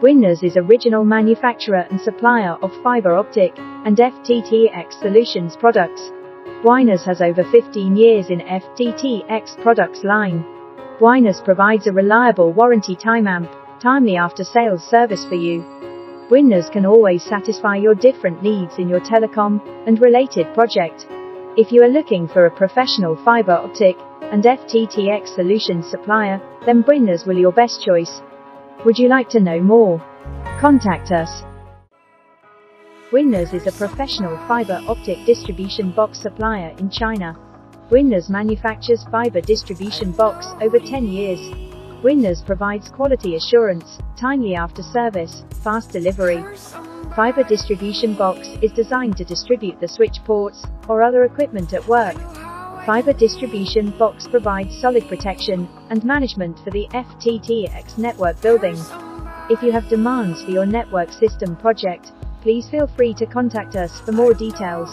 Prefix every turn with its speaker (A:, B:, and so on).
A: Bwinners is original manufacturer and supplier of fiber optic and FTTX solutions products. Bwinners has over 15 years in FTTX products line. Bwinners provides a reliable warranty time amp, timely after sales service for you. Bwinners can always satisfy your different needs in your telecom and related project. If you are looking for a professional fiber optic and FTTX solutions supplier, then Bwinners will your best choice. Would you like to know more? Contact us. Bwinners is a professional fiber optic distribution box supplier in China. Bwinners manufactures fiber distribution box over 10 years. Winners provides quality assurance, timely after service, fast delivery. Fiber distribution box is designed to distribute the switch ports or other equipment at work. Fiber distribution box provides solid protection and management for the FTTX network building. If you have demands for your network system project, please feel free to contact us for more details.